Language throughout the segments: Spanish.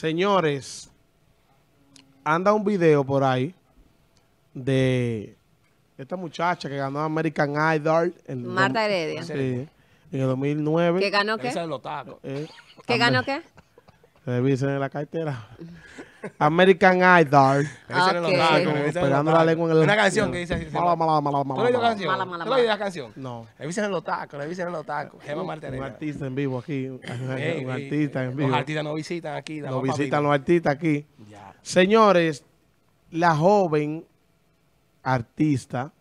Señores, anda un video por ahí de esta muchacha que ganó American Idol. En Marta Heredia. Sí, en el 2009. ¿Qué ganó qué? Esa es los tacos. Eh, ¿Qué ganó qué? Revisen en la cartera. American Idol. Pegando la lengua en el... Una canción que dice así. Mala, mala, mala, ¿Tú mala, le mala. canción? Mala, mala, ¿Tú le oído mala. la canción? No. Revisen en los tacos, revisen en los tacos. Gema Marta Un artista en vivo aquí. Un, artista en vivo. Los artistas no visitan aquí. Nos visitan los artistas aquí. Ya. Señores, la joven artista,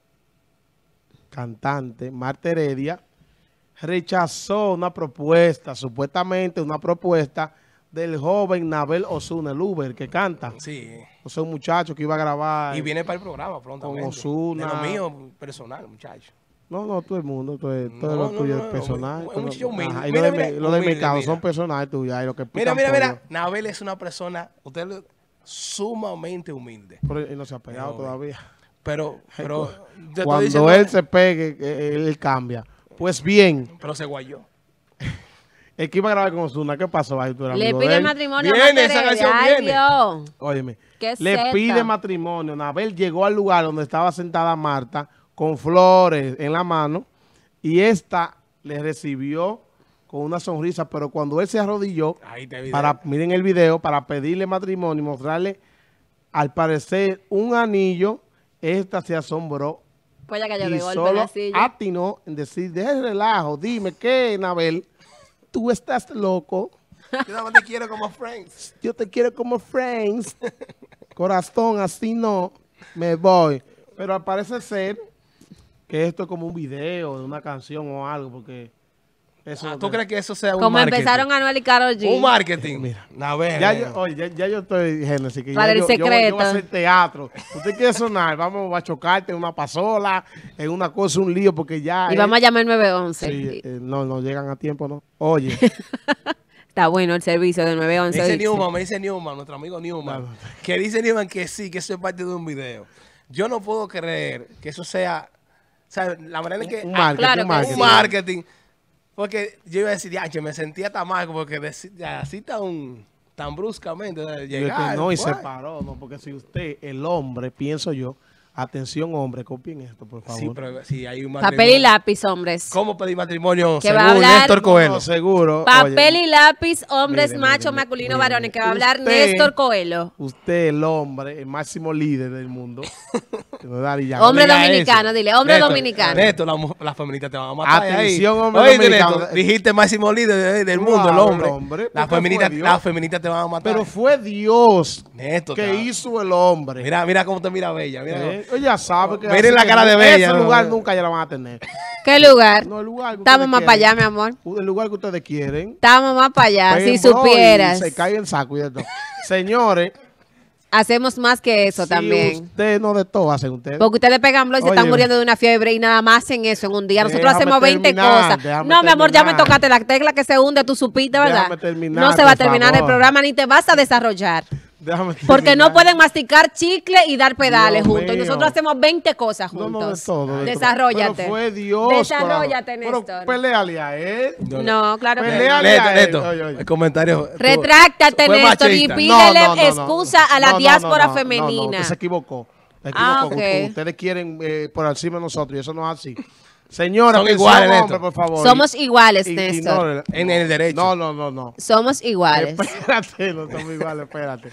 cantante, Marta Heredia, rechazó una propuesta, supuestamente una propuesta del joven Nabel Osuna, el Uber, que canta. Sí. O sea, un muchacho que iba a grabar. Y viene para el programa prontamente. Con Ozuna. De lo mío personal, muchacho. No, no, todo el mundo, todo, todo No, lo no, tuyo no, es personal. un- un todo- humilde. Ajá, y Mira, lo de, mira, mi- lo de humilde, mercado mira. son personales tuyos. y lo que Mira, mira, mira. Nabel es una persona, usted lo- sumamente humilde. Pero él no se ha pegado No, todavía. Pero, pero, Cuando diciendo- él se pegue, eh, él, él cambia. Pues bien, Pero se guayó. El que iba a grabar con Osuna, ¿qué pasó eras Le de pide él? matrimonio Viene, a Marta esa canción Ay, viene. Dios. Óyeme, ¿Qué es le pide matrimonio. Nabel llegó al lugar donde estaba sentada Marta con flores en la mano y esta le recibió con una sonrisa, pero cuando él se arrodilló, Ahí te vi. para, miren el video, para pedirle matrimonio y mostrarle, al parecer, un anillo, esta se asombró Pues ya y de golpe en solo la silla. atinó en decir, el relajo, dime, ¿qué, Nabel? Tú estás loco, Yo nada más te quiero como friends. yo te quiero como friends, corazón, así no, me voy. Pero al parecer ser que esto es como un video de una canción o algo, porque eso... Ah, ¿Tú crees que eso sea un Como marketing? empezaron Anuel y Karol G. Un marketing. Mira. Nabel. Ya yo, oye, ya, ya yo estoy, Génesis, que Para el yo, yo voy- yo voy a secreto. hacer teatro. Usted quiere sonar, vamos a chocarte en una pasola, en una cosa, un lío, porque ya... Y es- vamos a llamar el 911. Sí, eh, no, no llegan a tiempo, ¿no? Oye, Está bueno el servicio del 911. Dice Dixie. Newman, me dice Newman, nuestro amigo Newman, No, no. que dice Newman que sí, que eso es parte de un video. Yo no puedo creer que eso sea, ¿sabes? La manera en que... un marketing, claro un marketing. un marketing. Porque yo iba a decir, ya, me sentía tan mal, porque así tan, tan bruscamente de Yo es llegar. que no, y se paró, ¿no? Porque si usted, el hombre, pienso yo, atención hombre, copien esto, por favor. Sí, pero si hay un Papel y lápiz, hombres. ¿Cómo pedir matrimonio Que va a hablar- Néstor No, Coelho? seguro. Papel oye, y lápiz, hombres, Mire, machos, mire, masculinos, mire, varones, que va a hablar usted- Néstor Coelho. Usted, el hombre, el máximo líder del mundo. Hombre dominicano, eso. dile, hombre dominicano. Néstor, la mu- las feministas te van a matar. Atención, ahí. hombre dominicano. Dijiste máximo líder de- del mundo, el el hombre. hombre, Las feministas, las feministas te van a matar. Pero fue Dios que hizo el hombre. Mira, mira cómo te mira Bella. Mira, Eh, Ella sabe que... Miren la cara de ese Bella, lugar no, no. nunca ya la van a tener. ¿Qué lugar? No, el lugar que Estamos más para allá, mi amor. El lugar que ustedes quieren. Estamos más para allá, si Pembroke supieras. Se cae en saco y todo. Señores, Hacemos más que eso si también. usted no de todo hacen ustedes. Porque ustedes pegan blog y se están muriendo de una fiebre y nada más hacen eso en un día. Nosotros hacemos 20 terminar, cosas. No, mi amor, ya me tocaste la tecla que se hunde, tú supiste, ¿verdad? Terminar, no se va a terminar el programa ni te vas a desarrollar. Déjame Porque no pueden masticar chicle y dar pedales Dios juntos. Y nosotros hacemos 20 cosas No, juntos. no, de todo. de todo. Desarrollate. Pero fue Dios. Desarrollate. Néstor. Pero peleale a él. No, claro que no. A él. Oye, oye. el comentario. Retráctate, Néstor, y machista. pídele excusa a la No, no, diáspora no, no, femenina. No, no, se equivocó. Se Ah, equivocó. ok. Ustedes quieren eh, por encima de nosotros y eso no es así. Señora, Son iguales, hombre, Néstor. por favor. Somos iguales, Y- y Néstor. no, En el derecho. No, no, no, no. Somos iguales. Espérate, no estamos iguales, espérate.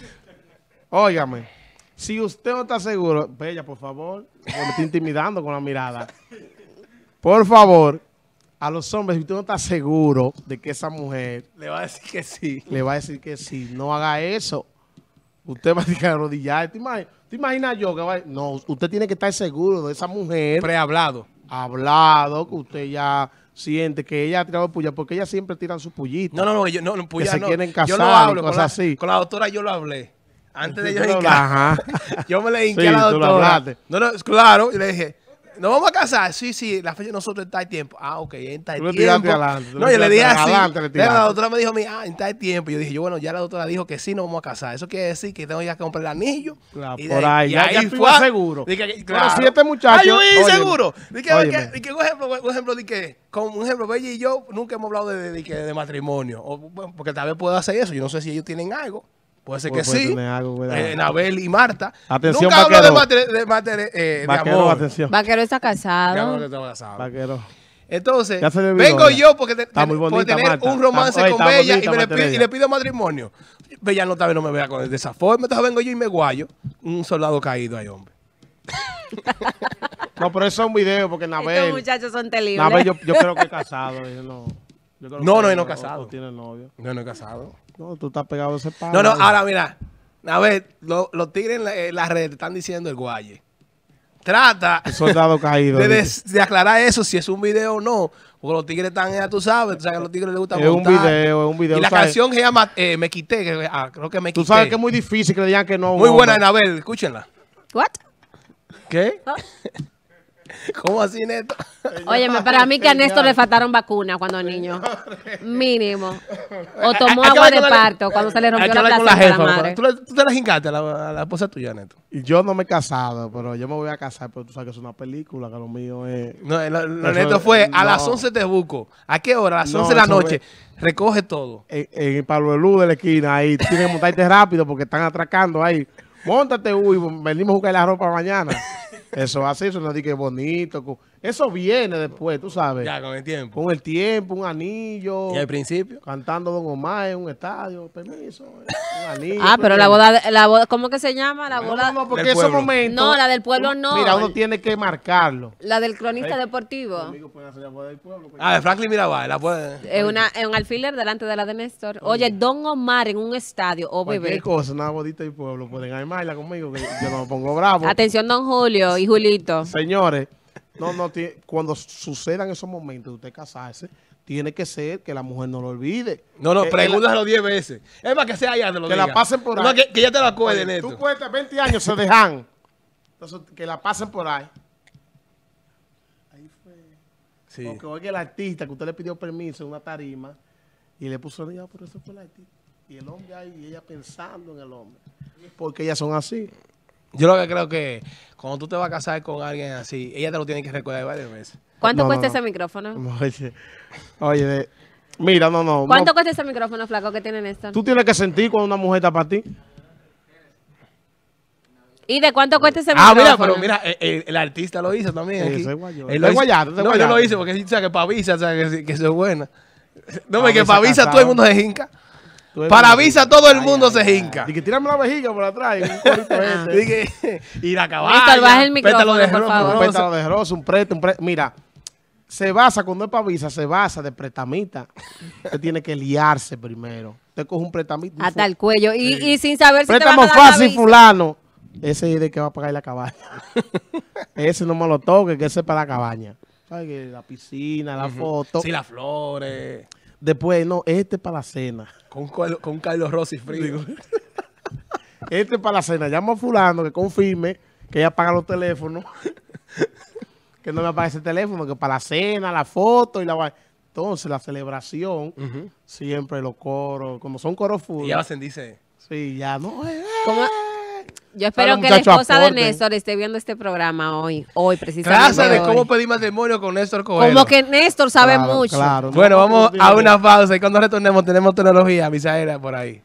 Óigame, si usted no está seguro, Bella, por favor, porque me está intimidando con la mirada. Por favor, a los hombres, si usted no está seguro de que esa mujer Le va a decir que sí. le va a decir que si no haga eso, usted va a tener que arrodillar. ¿Te imaginas, ¿Te imaginas yo que va a- No, usted tiene que estar seguro de esa mujer, Prehablado. Hablado, que usted ya siente que ella ha tirado puya, porque ellas siempre tiran su pullita. No, no, no, yo, no, no, pues Que se no. quieren yo casar lo y hablo con cosas la, así. con la doctora yo lo hablé. Antes de yo hincar. yo me le hinqué Sí, a la tú lo doctora. No, no, claro, y le dije, ¿nos vamos a casar? Sí, sí, la fecha de nosotros está el tiempo. Ah, ok, en tal tiempo. tiraste adelante, no, yo le dije así. adelante, le Mira, tiraste. la doctora me dijo, a mí, ah, en tal tiempo. Yo dije, yo, bueno, ya la doctora dijo que sí, nos vamos a casar. Eso quiere decir que tengo que comprar el anillo. Claro, Y por de- ahí, y ya- tú ibas seguro. Dije que- Pero claro. si este muchacho- Ah, yo óyeme, seguro. Dije, que, un ejemplo, un ejemplo de que, como un ejemplo, Bella y yo nunca hemos hablado de, de, de de matrimonio. O, bueno, porque tal vez puedo hacer eso. Yo no sé si ellos tienen algo. Puede ser que Puede- sí. algo. Eh, Nabel y Marta. Atención, Nunca hablo de, vaquero. mater- de, mater- eh, de Vaquero, amor. atención. Vaquero está De casado. casado. Vaquero. Entonces, Ya se le olvidó, vengo ya. yo porque te- Está bonita, tener Marta. un romance Está- oye, con está Bella bonita, y, me le pido, y le pido matrimonio. Bella no tal vez no me vea con de esa forma. Entonces vengo yo y me guayo. Un soldado caído ahí, hombre. No, pero eso es un video porque Estos Nabel. muchachos son terribles. Nabel, yo, yo creo que es casado. yo no, No, no, no o- es casado. o tiene novio. No, no he casado. No, tú estás pegado a ese palo. No, no, ahora mira. A ver, lo- los tigres en la, en la red te están diciendo el guaye. Trata soldado caído. de, de aclarar eso, si es un video o no. Porque los tigres están, ya tú sabes, tú sabes que a los tigres les gusta Es un video, es un video. Y la ¿sabes? canción se llama eh, Me Quité, que, ah, creo que Me Quité. Tú sabes que es muy difícil que le digan que no. Muy buena. Anabel, escúchenla. What? ¿Qué? ¿Cómo así, Neto? Óyeme, para mí que a Néstor le faltaron vacunas cuando niño. Mínimo. O tomó Hay agua de la- parto cuando se le rompió la hablar con placenta a la jefa, madre. ¿Tú, te la jincaste a la, a la esposa tuya, Neto? Y yo no me he casado, pero yo me voy a casar, pero tú sabes que es una película, que lo mío es. No, lo, lo Eso- Neto fue a no. las 11 te busco. ¿A qué hora? A las No, 11 de la noche. Recoge todo. En, en Pablo de Luz de la esquina, ahí tienes que montarte rápido porque están atracando ahí. Móntate, uy, venimos a buscar la ropa mañana. Eso es así, eso no es que bonito. Eso viene después, tú sabes. Ya, con el tiempo. Con el tiempo, un anillo. Y al principio. Cantando Don Omar en un estadio, permiso. eh, Un anillo. Ah, ¿tú pero la boda, la boda, ¿cómo que se llama? La boda, no, no, porque Del esos pueblo. momentos. No, la del pueblo no. Mira, uno tiene que marcarlo. la del cronista deportivo. Amigos pueden hacer la boda del pueblo. Ah, de Franklin Mirabal. La puede... Es una, un alfiler delante de la de Néstor. Oye, Don Omar en un estadio, oh Cualquier bebé. cosa, una bodita del pueblo. Pueden armarla conmigo, que yo no me pongo bravo. Atención, Don Julio y Julito. Señores, no, no, cuando sucedan esos momentos de usted casarse, tiene que ser que la mujer no lo olvide. No, no, pregúntalo 10 veces. Es más que sea allá te lo Que diga. la pasen por ahí. que, que ya te lo Oye, acuerdes, Neto. Tú cuentas 20 años, se dejan. Entonces, que la pasen por ahí. Sí. Porque oiga el artista que usted le pidió permiso en una tarima y le puso, ya, pero eso fue el artista. Y el hombre ahí, y ella pensando en el hombre. Porque ellas son así. Yo lo que creo que cuando tú te vas a casar con alguien así, ella te lo tiene que recordar varias veces. ¿Cuánto No, cuesta no. ese micrófono? Oye, oye, de- mira, no, no. ¿Cuánto no. cuesta ese micrófono flaco que tiene Néstor? Tú tienes que sentir cuando una mujer está para ti. ¿Y de cuánto cuesta ese Ah, micrófono? mira, pero mira, el, el- el artista lo hizo también. Sí, aquí. soy guayo. Él Soy lo hizo. guayado, soy No, yo guayado. lo hice porque o sea, que para Visa, o sea, que, que es buena. No, Pa' porque Visa para Visa todo el mundo se jinca. Para una- Visa todo el mundo se jinca. Y que tírame la vejiga por atrás. y este. Y la caballa. Baja el pétalo de micrófono, por rosa, favor. Pétalo de rosa, un prete, un prete. Mira, se basa, cuando es para visa, se basa de pretamita. Usted tiene que liarse primero. Usted coge un pretamita. Hasta el cuello. Y, y sin saber si Préstamo te van a dar la fácil, visa. fulano. Ese es de que va a pagar la cabaña. ese no me lo toque, que ese es para la cabaña. ¿Sabes que La piscina, la foto. Sí, las flores. Después, no, este es para la cena. Con, Carlos- con Carlos Rossi frío. Este es para la cena. Llama a fulano que confirme que ella paga los teléfonos. que no me apague ese teléfono, que para la cena, la foto y la vaina. Entonces, la celebración, siempre los coros, como son coros full. y ya hacen, dice. Sí, ya no. eh. Yo espero que la esposa de. Néstor esté viendo este programa hoy. Hoy, precisamente. Clase de hoy. cómo pedir matrimonio con Néstor Coelho. Como que Néstor sabe Claro, mucho. Claro. Bueno, No, vamos a una pausa y cuando retornemos tenemos tecnología, avisadera por ahí.